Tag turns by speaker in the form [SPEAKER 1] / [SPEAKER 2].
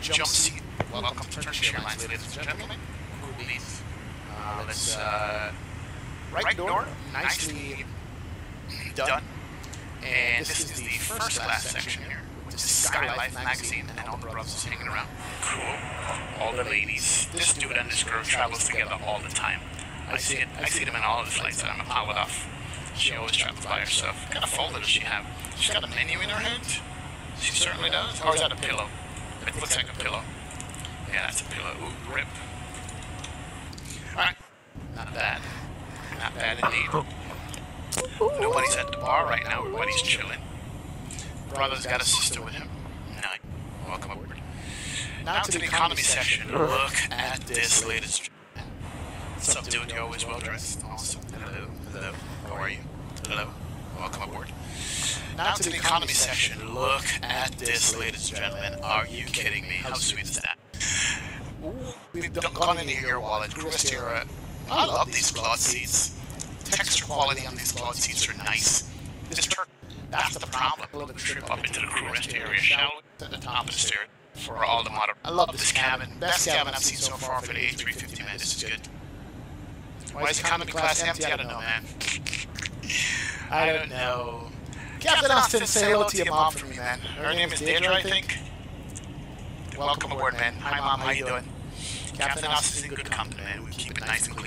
[SPEAKER 1] jump seat. Welcome to Turkish Airlines, ladies and gentlemen. Please. Uh, let's, uh, right door, nicely done. And this is the first class section here. With the Skylife magazine and all the brothers hanging around. Cool. All the ladies. This dude and this girl travels together all the time. I see it. I see them in all the flights that I'm a pilot off. She always travels by herself. What kind of folder does she have? She's got a menu in her hand. She certainly does. Or is that a pillow? It looks like a pillow. Yeah, that's a pillow. Ooh, rip. Alright. Not bad. Not bad indeed. Nobody's at the bar right now. Everybody's chilling. Brother's got a sister with him. Nice. Welcome aboard. Now to the economy section. Look at this latest. What's up, dude? You always well dressed. Awesome. Hello. Hello. How are you? Hello. Welcome aboard. Now to the economy section. Look at this, ladies and gentlemen. Are you kidding me? How sweet is that? We've gone into your wallet. Crustera. I love these cloth seats. Texture quality on these cloth seats are nice. This Turk, that's the problem. Little trip up into the crew rest area, shall we? At the top of the stairs for all the modern. I love this cabin. Best cabin I've seen so far for the A350, man. This is good. Why is economy class empty? I don't know, man. I don't know. Captain Austin, say hello to your mom for me, man. Her name is Deidre, I think. Welcome aboard, man. Hi, mom. How you doing? Captain Austin's in good company, man. We keep it nice and clean.